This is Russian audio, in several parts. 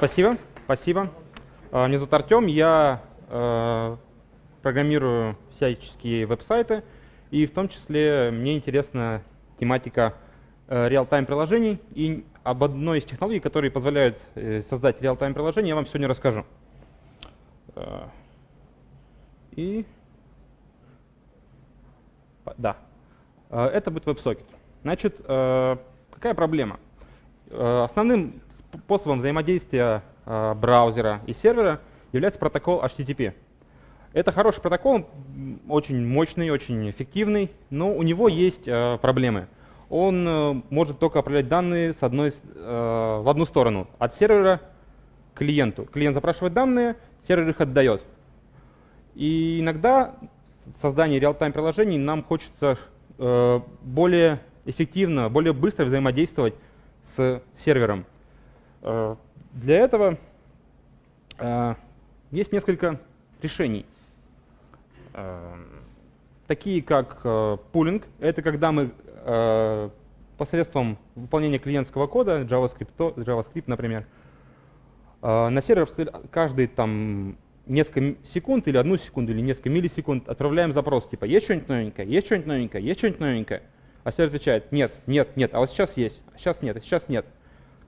Спасибо, спасибо. А, меня зовут Артем, я э, программирую всяческие веб-сайты, и в том числе мне интересна тематика э, реал-тайм приложений, и об одной из технологий, которые позволяют э, создать реал-тайм приложения, я вам сегодня расскажу. Э, и да, это будет WebSocket. Значит, какая проблема? Основным способом взаимодействия э, браузера и сервера является протокол HTTP. Это хороший протокол, очень мощный, очень эффективный, но у него есть э, проблемы. Он э, может только отправлять данные с одной, в одну сторону, от сервера к клиенту. Клиент запрашивает данные, сервер их отдает. И иногда в создании реал-тайм приложений нам хочется более эффективно, более быстро взаимодействовать с сервером. Э, для этого э, есть несколько решений. Э, такие как пулинг, это когда мы посредством выполнения клиентского кода, JavaScript, JavaScript например, на сервер каждый там несколько секунд или одну секунду или несколько миллисекунд отправляем запрос, типа есть что-нибудь новенькое, есть что-нибудь новенькое, есть что-нибудь новенькое. А сервер отвечает нет, нет, нет, а вот сейчас есть, а сейчас нет, а сейчас нет.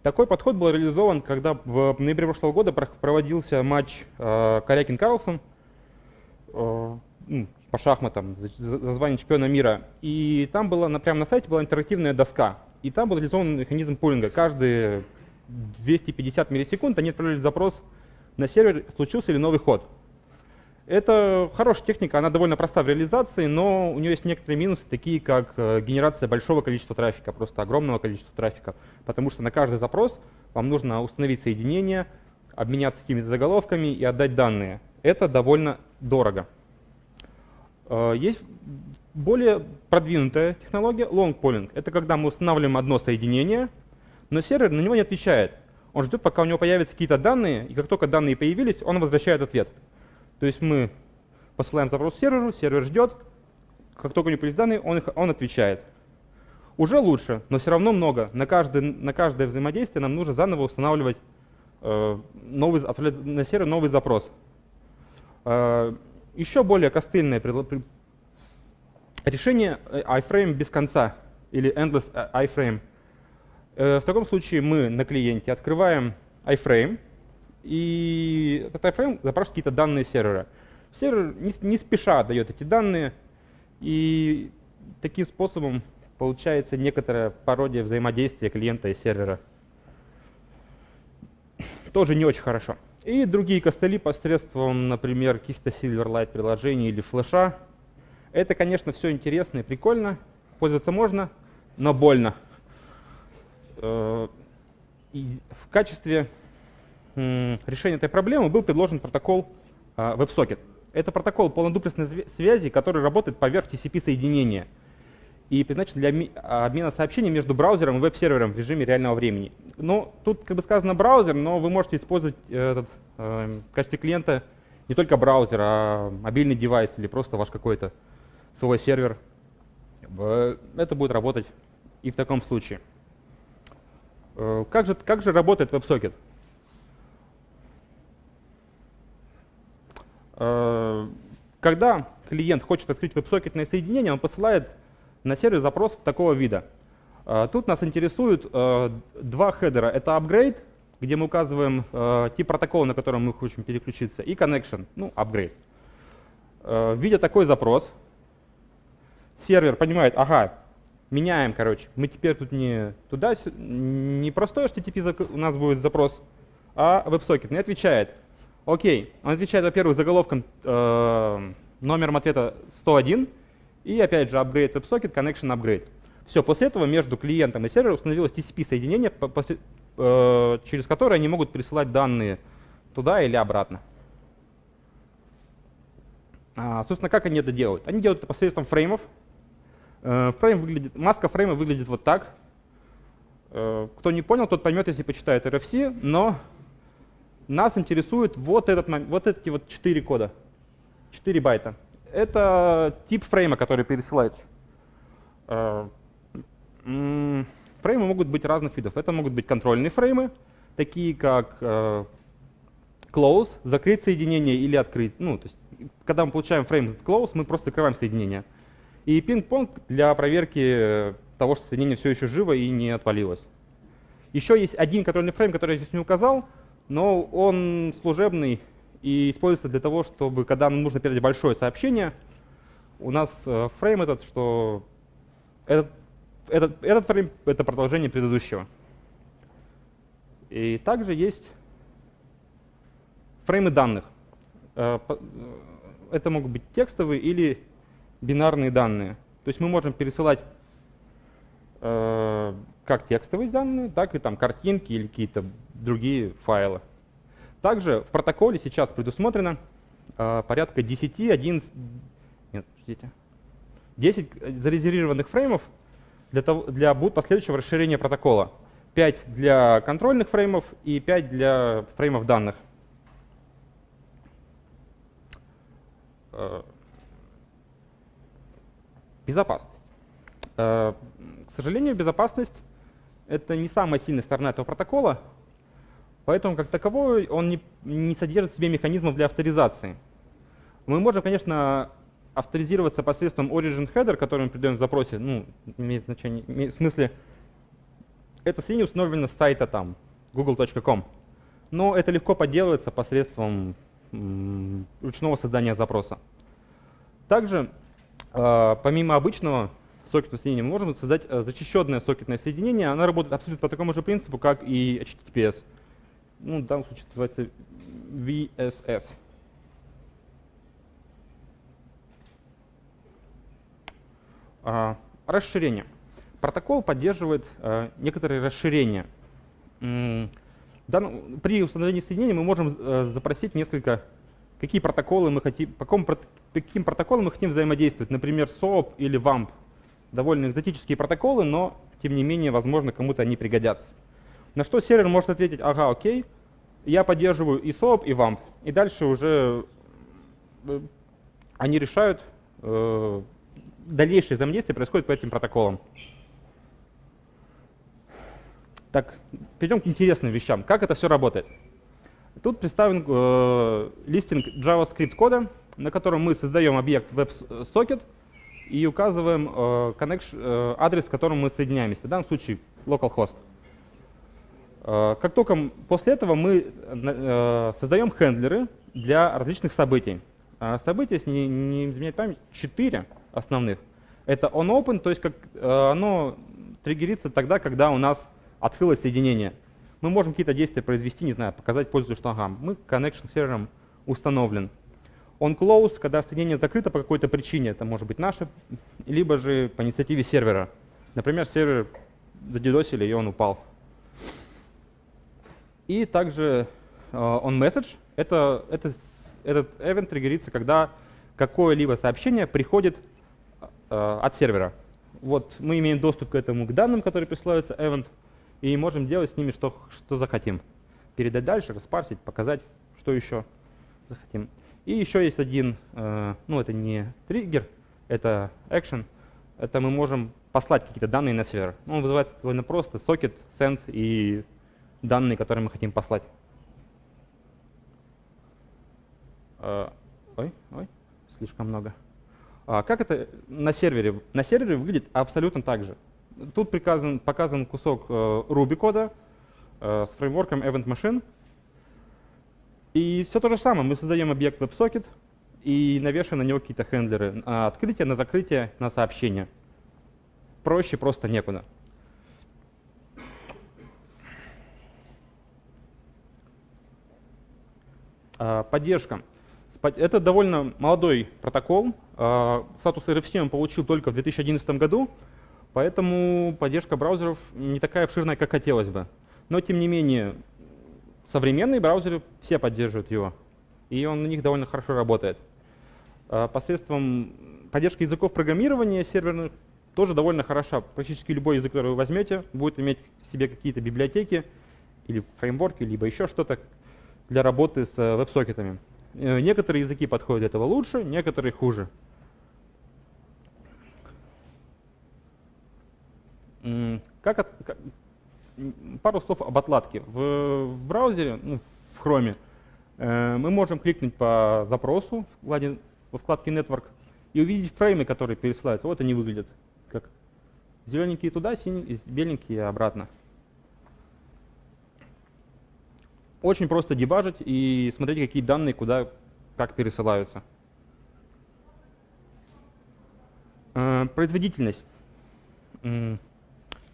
Такой подход был реализован, когда в ноябре прошлого года проводился матч э, Корякин-Карлсон э, ну, по шахматам за звание чемпиона мира. И там была, прямо на сайте была интерактивная доска. И там был реализован механизм пулинга. Каждые 250 миллисекунд они отправляли запрос на сервер, случился ли новый ход. Это хорошая техника, она довольно проста в реализации, но у нее есть некоторые минусы, такие как э, генерация большого количества трафика, просто огромного количества трафика, потому что на каждый запрос вам нужно установить соединение, обменяться какими-то заголовками и отдать данные. Это довольно дорого. Э, есть более продвинутая технология long polling. Это когда мы устанавливаем одно соединение, но сервер на него не отвечает. Он ждет, пока у него появятся какие-то данные, и как только данные появились, он возвращает ответ. То есть мы посылаем запрос серверу, сервер ждет, как только у него появились данные, он, их, он отвечает. Уже лучше, но все равно много. На каждое, на каждое взаимодействие нам нужно заново устанавливать э, новый, на сервер новый запрос. Э, еще более костыльное решение э, iframe без конца или endless э, iframe. Э, в таком случае мы на клиенте открываем iframe, и этот iframe запрашивает какие-то данные сервера. Сервер не, не спеша дает эти данные, и таким способом получается некоторая пародия взаимодействия клиента и сервера. Тоже не очень хорошо. И другие костыли посредством, например, каких-то Silverlight приложений или флеша. Это, конечно, все интересно и прикольно, пользоваться можно, но больно. Э, и в качестве решения этой проблемы был предложен протокол а, WebSocket. Это протокол полнодуплексной связи, который работает поверх TCP-соединения и предназначен для обмена сообщений между браузером и веб-сервером в режиме реального времени. Но тут как бы сказано браузер, но вы можете использовать этот, э, в качестве клиента не только браузер, а мобильный девайс или просто ваш какой-то свой сервер. Это будет работать и в таком случае. Э, как же, как же работает WebSocket? Когда клиент хочет открыть веб-сокетное соединение, он посылает на сервер запрос такого вида. Э, тут нас интересуют э, два хедера. Это upgrade, где мы указываем тип протокола, на котором мы хотим переключиться, и connection, ну, upgrade. Видя такой запрос, сервер понимает, ага, меняем, короче, мы теперь тут не туда, не простой HTTP у нас будет запрос, а WebSocket. Не отвечает, Окей, он отвечает, во-первых, заголовком, э, номером ответа 101, и опять же upgrade WebSocket, connection upgrade. Все, после этого между клиентом и сервером установилось TCP-соединение, э, через которое они могут присылать данные туда или обратно. А, собственно, как они это делают? Они делают это посредством фреймов. Э, фрейм выглядит, маска фрейма выглядит вот так. Э, кто не понял, тот поймет, если почитает RFC, но нас интересует вот, этот, вот эти вот 4 кода, 4 байта. Это тип фрейма, который пересылается. Э, фреймы могут быть разных видов. Это могут быть контрольные фреймы, такие как э, close, закрыть соединение или открыть. Ну, то есть, когда мы получаем фрейм close, мы просто закрываем соединение. И пинг-понг для проверки того, что соединение все еще живо и не отвалилось. Еще есть один контрольный фрейм, который я здесь не указал, но он служебный и используется для того, чтобы, когда нам нужно передать большое сообщение, у нас э, фрейм этот, что этот, этот, этот фрейм — это продолжение предыдущего. И также есть фреймы данных. Э, э, это могут быть текстовые или бинарные данные. То есть мы можем пересылать как текстовые данные, так и там картинки или какие-то другие файлы. Также в протоколе сейчас предусмотрено порядка 10, 11, нет, подождите, 10 зарезервированных фреймов для, того, для последующего расширения протокола. 5 для контрольных фреймов и 5 для фреймов данных. Э, безопасность. Э, к сожалению, безопасность — это не самая сильная сторона этого протокола, поэтому как таковой он не, не содержит в себе механизмов для авторизации. Мы можем, конечно, авторизироваться посредством origin header, который мы придаем в запросе, ну, имеет значение, имеет, в смысле, это свинья установлено с сайта там, google.com, но это легко подделывается посредством ручного создания запроса. Также, а, помимо обычного сокетного соединения, мы можем создать э, защищенное сокетное соединение. Оно работает абсолютно по такому же принципу, как и HTTPS. Ну, в данном случае называется VSS. А, расширение. Протокол поддерживает э, некоторые расширения. При установлении соединения мы можем э, запросить несколько, какие протоколы мы хотим, по какому, каким протоколам мы хотим взаимодействовать, например, SOAP или WAMP. Довольно экзотические протоколы, но тем не менее, возможно, кому-то они пригодятся. На что сервер может ответить, ага, окей, я поддерживаю и SOAP, и WAMP. И дальше уже э, они решают, э, дальнейшее взаимодействие происходит по этим протоколам. Так, перейдем к интересным вещам. Как это все работает? Тут представлен э, листинг JavaScript кода, на котором мы создаем объект WebSocket и указываем э, connection, э, адрес, с которым мы соединяемся. В данном случае localhost. Э, как только после этого мы э, создаем хендлеры для различных событий. Э, события, если не, изменять память, 4 основных. Это on-open, то есть как, э, оно триггерится тогда, когда у нас открылось соединение. Мы можем какие-то действия произвести, не знаю, показать пользователю, что ага, мы connection сервером установлен. On close, когда соединение закрыто по какой-то причине, это может быть наше, либо же по инициативе сервера. Например, сервер задидосили, и он упал. И также uh, on message, это, это, этот event триггерится, когда какое-либо сообщение приходит uh, от сервера. Вот мы имеем доступ к этому, к данным, которые присылаются event, и можем делать с ними что, что захотим. Передать дальше, распарсить, показать, что еще захотим. И еще есть один, э, ну это не триггер, это action. Это мы можем послать какие-то данные на сервер. Он вызывается довольно просто, socket, send и данные, которые мы хотим послать. Э, ой, ой, слишком много. А как это на сервере? На сервере выглядит абсолютно так же. Тут приказан, показан кусок э, Ruby кода э, с фреймворком Event Machine. И все то же самое. Мы создаем объект WebSocket и навешиваем на него какие-то хендлеры. На открытие, на закрытие, на сообщение. Проще просто некуда. А, поддержка. Это довольно молодой протокол. А, статус RFC он получил только в 2011 году. Поэтому поддержка браузеров не такая обширная, как хотелось бы. Но тем не менее, современные браузеры все поддерживают его, и он на них довольно хорошо работает. А, посредством поддержки языков программирования серверных тоже довольно хороша. Практически любой язык, который вы возьмете, будет иметь в себе какие-то библиотеки или фреймворки, либо еще что-то для работы с э, веб-сокетами. Э, некоторые языки подходят для этого лучше, некоторые хуже. Как, от, как пару слов об отладке. В, в браузере, ну, в Chrome, э, мы можем кликнуть по запросу в вкладке, во вкладке Network и увидеть фреймы, которые пересылаются. Вот они выглядят как зелененькие туда, синенькие, беленькие обратно. Очень просто дебажить и смотреть, какие данные куда, как пересылаются. Э, производительность.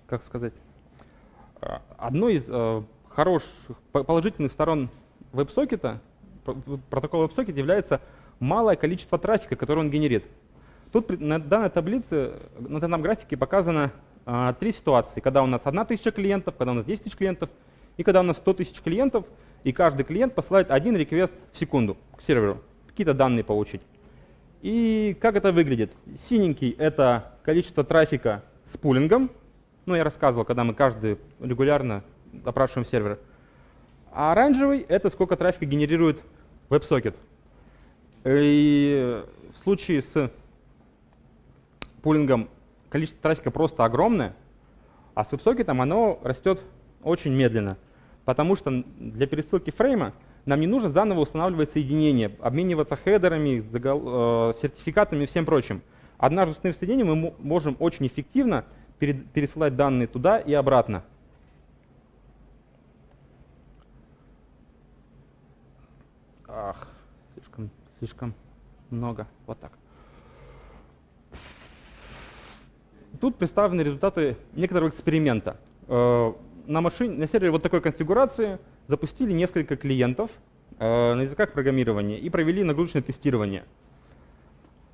Как сказать? Э, одной из э, хороших, положительных сторон веб-сокета, протокола WebSocket является малое количество трафика, который он генерит. Тут на данной таблице, на данном графике показано три ситуации, когда у нас 1000 клиентов, когда у нас 10 тысяч клиентов и когда у нас 100 тысяч клиентов, и каждый клиент посылает один реквест в секунду к серверу, какие-то данные получить. И как это выглядит? Синенький — это количество трафика с пулингом. Ну, я рассказывал, когда мы каждый регулярно опрашиваем сервер. А оранжевый — это сколько трафика генерирует WebSocket. И в случае с пулингом количество трафика просто огромное, а с WebSocket оно растет очень медленно. Потому что для пересылки фрейма нам не нужно заново устанавливать соединение, обмениваться хедерами, э, сертификатами и всем прочим. Однажды установив соединение, мы можем очень эффективно пересылать данные туда и обратно. Ах, слишком, слишком много. Вот так. Тут представлены результаты некоторого эксперимента. Э, на, машине, на сервере вот такой конфигурации запустили несколько клиентов э, на языках программирования и провели нагрузочное тестирование.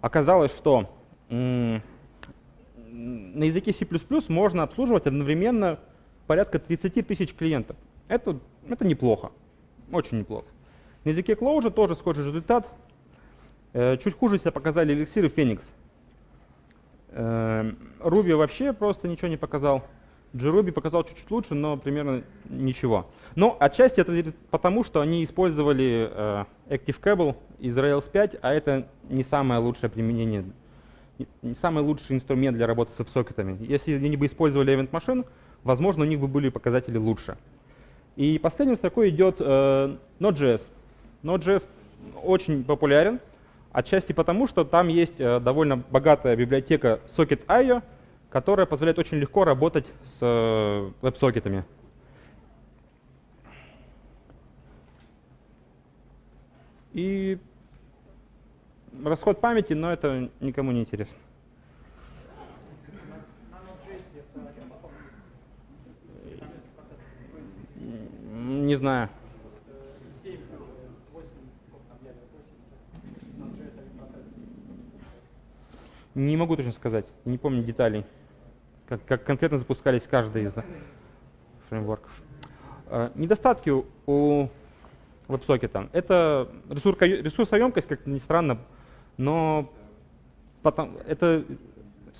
Оказалось, что на языке C++ можно обслуживать одновременно порядка 30 тысяч клиентов. Это, это неплохо, очень неплохо. На языке Clojure тоже схожий результат. Э, чуть хуже себя показали Elixir и Phoenix. Э, Ruby вообще просто ничего не показал. JRuby показал чуть-чуть лучше, но примерно ничего. Но отчасти это потому, что они использовали э, ActiveCable из Rails 5, а это не самое лучшее применение, не самый лучший инструмент для работы с веб-сокетами. Если они бы использовали Event Machine, возможно, у них бы были показатели лучше. И последним строкой идет э, Node.js. Node.js очень популярен, отчасти потому, что там есть э, довольно богатая библиотека Socket.io, которая позволяет очень легко работать с э, веб-сокетами. И расход памяти, но это никому не интересно. Не знаю. Не могу точно сказать, не помню деталей как, как конкретно запускались каждый из фреймворков. Э, недостатки у WebSocket — это ресурсоемкость, как ни странно, но потом, это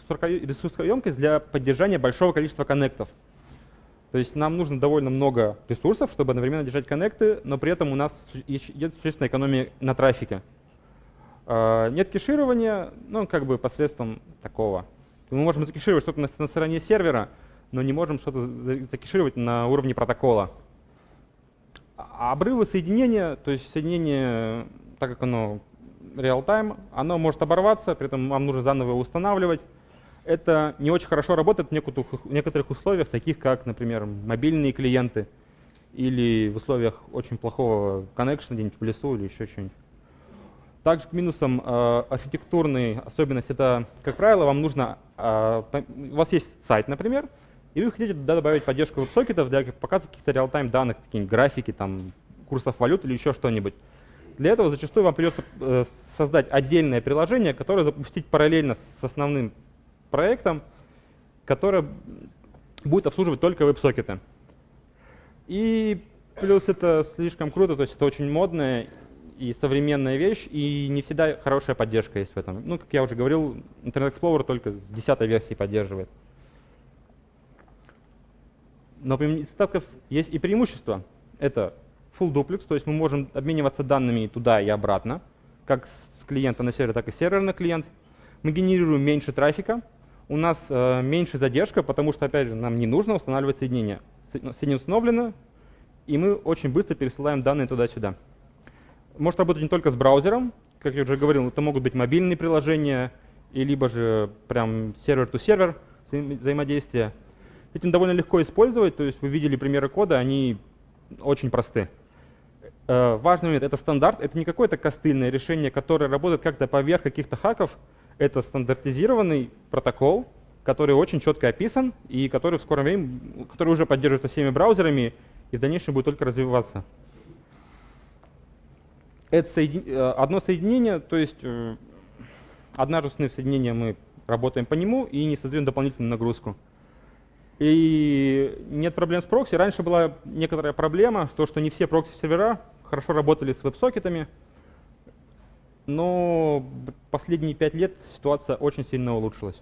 ресурсоемкость для поддержания большого количества коннектов. То есть нам нужно довольно много ресурсов, чтобы одновременно держать коннекты, но при этом у нас идет существенная экономия на трафике. Э, нет кеширования, ну, как бы посредством такого мы можем закешировать что-то на, на стороне сервера, но не можем что-то закешировать на уровне протокола. А обрывы соединения, то есть соединение, так как оно real-time, оно может оборваться, при этом вам нужно заново его устанавливать. Это не очень хорошо работает в некоторых условиях, таких как, например, мобильные клиенты или в условиях очень плохого коннекшена где-нибудь в лесу или еще что-нибудь. Также к минусам э, архитектурной особенности это, как правило, вам нужно, у вас есть сайт, например, и вы хотите туда добавить поддержку веб-сокетов для показа каких-то реал-тайм данных, какие-нибудь графики, там, курсов валют или еще что-нибудь. Для этого зачастую вам придется э, создать отдельное приложение, которое запустить параллельно с основным проектом, которое будет обслуживать только веб-сокеты. И плюс это слишком круто, то есть это очень модное и современная вещь, и не всегда хорошая поддержка есть в этом. Ну, как я уже говорил, Internet Explorer только с 10 версии поддерживает. Но помимо недостатков есть и преимущества. Это full duplex, то есть мы можем обмениваться данными туда и обратно, как с клиента на сервер, так и с сервера на клиент. Мы генерируем меньше трафика, у нас э, меньше задержка, потому что, опять же, нам не нужно устанавливать соединение. соединение установлено, и мы очень быстро пересылаем данные туда-сюда. Может работать не только с браузером, как я уже говорил, это могут быть мобильные приложения, и либо же прям сервер-то-сервер взаимодействия. Этим довольно легко использовать, то есть вы видели примеры кода, они очень просты. Э, важный момент — это стандарт, это не какое-то костыльное решение, которое работает как-то поверх каких-то хаков, это стандартизированный протокол, который очень четко описан и который в скором времени, который уже поддерживается всеми браузерами и в дальнейшем будет только развиваться. Это соедин... Э, одно соединение, то есть э, однажды соединение мы работаем по нему и не создаем дополнительную нагрузку. И нет проблем с прокси. Раньше была некоторая проблема, то, что не все прокси-сервера хорошо работали с веб-сокетами, но последние пять лет ситуация очень сильно улучшилась.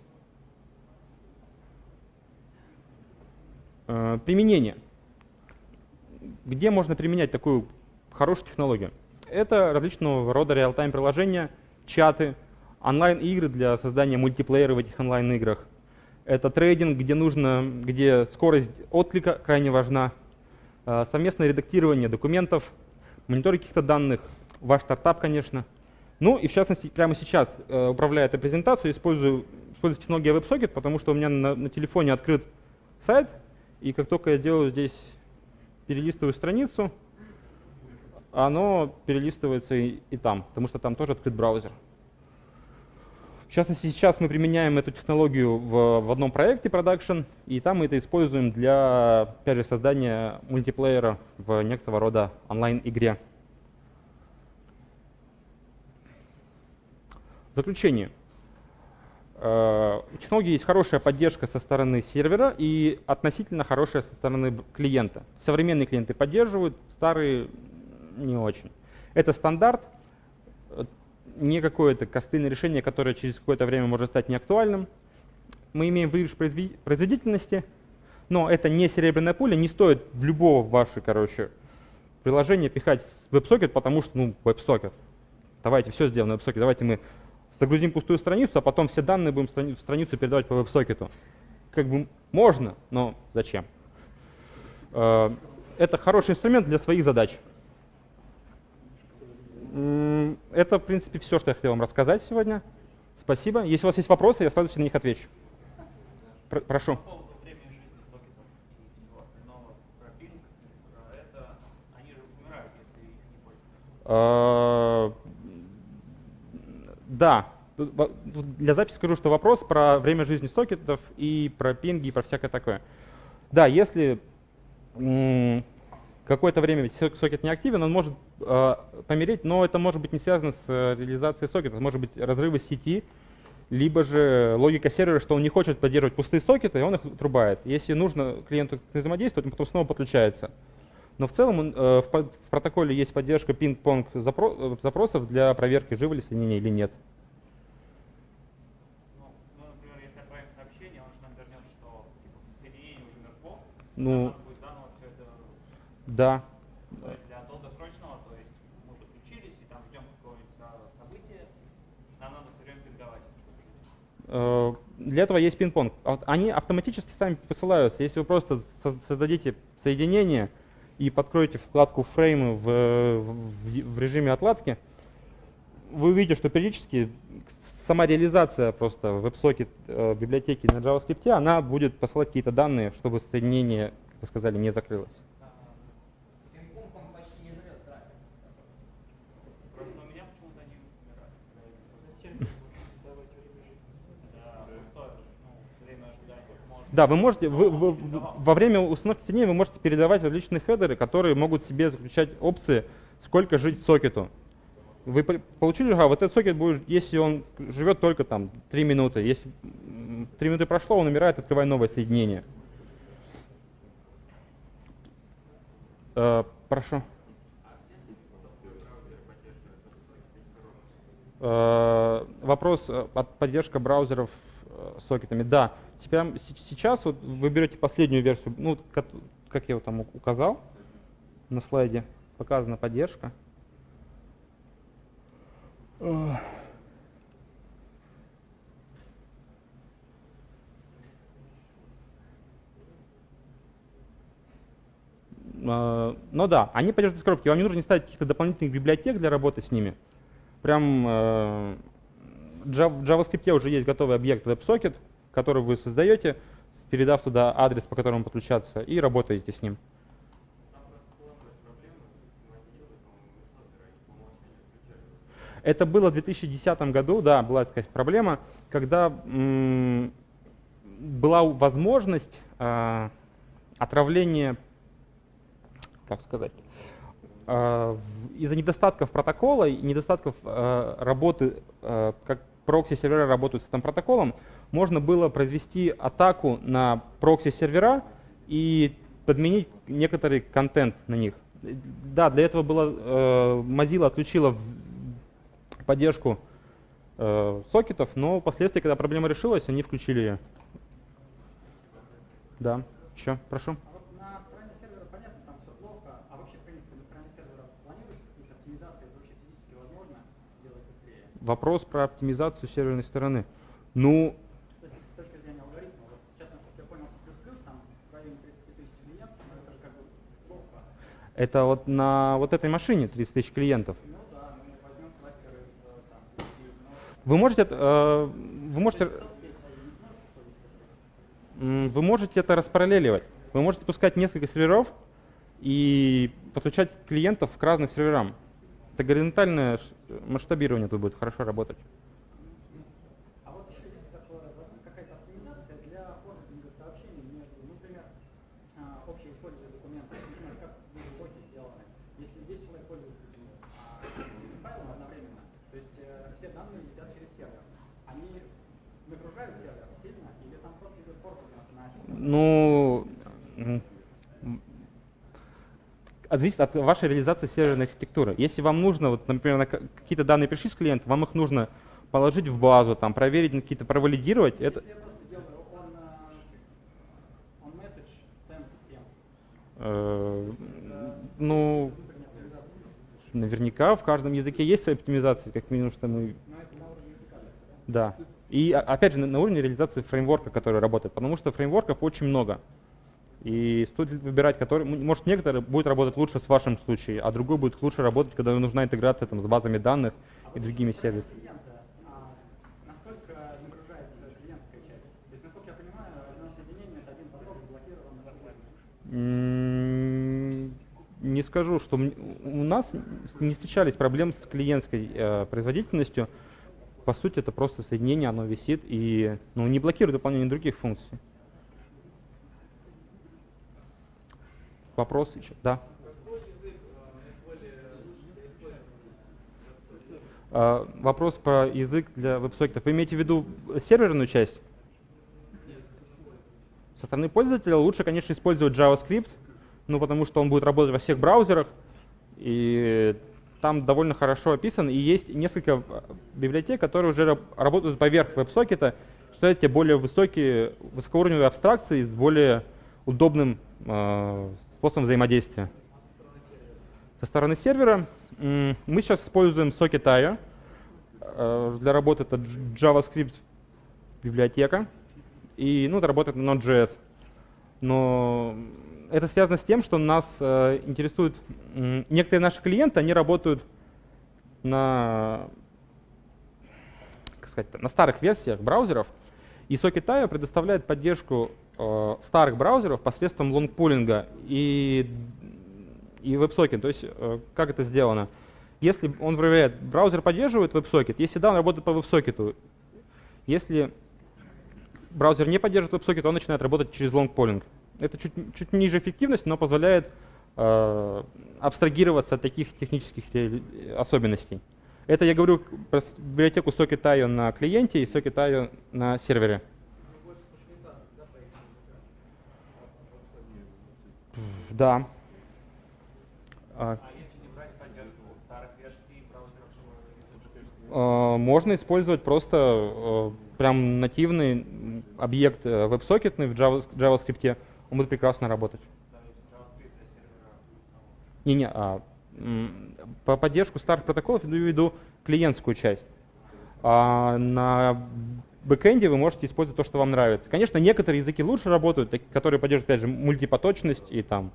Э, применение. Где можно применять такую хорошую технологию? Это различного рода реал-тайм приложения, чаты, онлайн-игры для создания мультиплеера в этих онлайн-играх. Это трейдинг, где нужно, где скорость отклика крайне важна, э, совместное редактирование документов, мониторинг каких-то данных, ваш стартап, конечно. Ну и в частности, прямо сейчас, э, управляя этой презентацией, использую, использую технологию WebSocket, потому что у меня на, на телефоне открыт сайт, и как только я делаю здесь, перелистываю страницу, оно перелистывается и, и там, потому что там тоже открыт браузер. В частности, сейчас мы применяем эту технологию в, в одном проекте Production, и там мы это используем для, опять же, создания мультиплеера в некоторого рода онлайн-игре. В заключение. Э, у технологии есть хорошая поддержка со стороны сервера и относительно хорошая со стороны клиента. Современные клиенты поддерживают, старые не очень. Это стандарт, не какое-то костыльное решение, которое через какое-то время может стать неактуальным. Мы имеем выигрыш производительности, но это не серебряная пуля, не стоит любого ваше, короче, приложения пихать в WebSocket, потому что, ну, WebSocket. Давайте все сделаем на WebSocket, давайте мы загрузим пустую страницу, а потом все данные будем в страницу передавать по WebSocket. Как бы можно, но зачем? Э, это хороший инструмент для своих задач. Это, в принципе, все, что я хотел вам рассказать сегодня. Спасибо. Если у вас есть вопросы, я сразу на них отвечу. Пр прошу. А, да, для записи скажу, что вопрос про время жизни сокетов и про пинги, и про всякое такое. Да, если какое-то время сокет не активен, он может э, помереть, но это может быть не связано с э, реализацией сокета, может быть разрывы сети, либо же логика сервера, что он не хочет поддерживать пустые сокеты, и он их отрубает. Если нужно клиенту взаимодействовать, он потом снова подключается. Но в целом э, в, в протоколе есть поддержка пинг-понг запро запросов для проверки, живы ли соединения или нет. Ну, да. Для долгосрочного, то есть мы подключились и там ждем какого-нибудь события, нам надо все время пинговать. Э, для этого есть пинг-понг. Они автоматически сами посылаются. Если вы просто создадите соединение и подкроете вкладку фреймы в, в, в режиме отладки, вы увидите, что периодически сама реализация просто WebSocket э, библиотеки на JavaScript, она будет посылать какие-то данные, чтобы соединение, как вы сказали, не закрылось. Да, вы можете, вы, вы, во время установки соединения вы можете передавать различные хедеры, которые могут себе заключать опции, сколько жить сокету. Вы получили, ага, вот этот сокет будет, если он живет только там 3 минуты, если 3 минуты прошло, он умирает, открывай новое соединение. Э, прошу. Э, вопрос, э, поддержка браузеров э, сокетами. Да, Теперь, сейчас вот вы берете последнюю версию, ну, как, я вот там указал на слайде, показана поддержка. Э, но да, они поддерживают из коробки. Вам не нужно ставить каких-то дополнительных библиотек для работы с ними. Прям э, в JavaScript уже есть готовый объект WebSocket, который вы создаете, передав туда адрес, по которому подключаться, и работаете с ним. Это было в 2010 году, да, была такая проблема, когда была возможность э, отравления, как сказать, э, из-за недостатков протокола и недостатков э, работы, э, как прокси-сервера работают с этим протоколом, можно было произвести атаку на прокси-сервера и подменить некоторый контент на них. Да, для этого было, э, Mozilla отключила поддержку э, сокетов, но впоследствии, когда проблема решилась, они включили ее. Да, еще, прошу. А вот на стороне сервера понятно, там все плохо, а вообще, в принципе, на стороне сервера планируется какие-то оптимизации, это вообще физически возможно делать быстрее? Вопрос про оптимизацию серверной стороны. Ну, То есть, с точки зрения алгоритма, вот сейчас, насколько я понял, C++, там в районе 30 тысяч клиентов, но это вот на вот этой машине 30 тысяч клиентов. Ну да, кластеры там, Вы можете, э, вы можете, вы можете это распараллеливать. Вы можете пускать несколько серверов и подключать клиентов к разным серверам. Это горизонтальное масштабирование тут будет хорошо работать. А вот еще есть такое, какая-то оптимизация для форвардинга сообщений между, ну, например, а, общее использование документов, например, как в блоке сделаны. Если 10 человек пользуются этим этим файлом одновременно, то есть все данные летят через сервер, они нагружают сервер сильно или там просто идет форвардинг на Ну, зависит от вашей реализации серверной архитектуры. Если вам нужно, вот, например, на ка- какие-то данные пришли с клиента, вам их нужно положить в базу, там, проверить, какие-то провалидировать, это, Если делаю э, э, ну, наверняка в каждом языке есть свои оптимизации, как минимум, что мы да? И а- опять же на уровне реализации фреймворка, который работает, потому что фреймворков очень много. И стоит выбирать, который, может, некоторые будет работать лучше в вашем случае, а другой будет лучше работать, когда нужна интеграция там, с базами данных и другими сервисами. Не скажу, что у нас не встречались проблем с клиентской э, производительностью. По сути, это просто соединение, оно висит и ну, не блокирует выполнение других функций. Вопрос еще? Да. А, Вопрос про язык для веб-сокетов. Вы имеете в виду серверную часть? Со стороны пользователя лучше, конечно, использовать JavaScript, ну, потому что он будет работать во всех браузерах, и там довольно хорошо описан, и есть несколько библиотек, которые уже раб- работают поверх веб-сокета, что эти более высокие, высокоуровневые абстракции с более удобным э, способом взаимодействия. Со стороны сервера мы сейчас используем Socket.io. Э, Для работы это JavaScript библиотека. И ну, это работает на Node.js. Но это связано с тем, что нас э, интересуют некоторые наши клиенты, они работают на, как сказать, на старых версиях браузеров, и Socket.io предоставляет поддержку э, старых браузеров посредством лонгпулинга и, и WebSocket. То есть э, как это сделано? Если он проверяет, браузер поддерживает WebSocket, если да, он работает по WebSocket. Если браузер не поддерживает WebSocket, он начинает работать через лонгполинг. Это чуть, чуть ниже эффективность, но позволяет э, абстрагироваться от таких технических ре- особенностей. Это я говорю про библиотеку Socket.io на клиенте и Socket.io на сервере. Да. А, А если не брать поддержку старых версий браузеров, э, можно использовать просто э, прям нативный объект э, веб-сокетный в Java- JavaScript, он будет прекрасно работать. да, сервера, Не-не, а, по поддержку старых протоколов я имею в виду клиентскую часть. А на бэкэнде вы можете использовать то, что вам нравится. Конечно, некоторые языки лучше работают, которые поддерживают, опять же, мультипоточность и там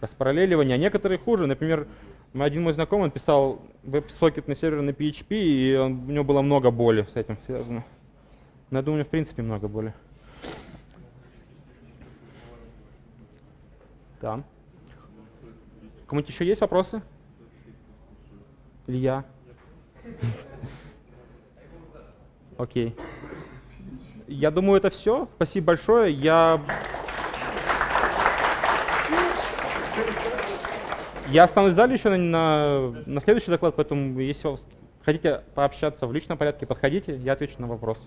распараллеливание, а некоторые хуже. Например, один мой знакомый писал веб-сокет на сервере на PHP, и он, у него было много боли с этим связано. Но я думаю, в принципе много боли. Да. Кому-нибудь еще есть вопросы? Илья? Окей. Я думаю, это все. Спасибо большое. Я... Я останусь в зале еще на, на, на следующий доклад, поэтому если хотите пообщаться в личном порядке, подходите, я отвечу на вопросы.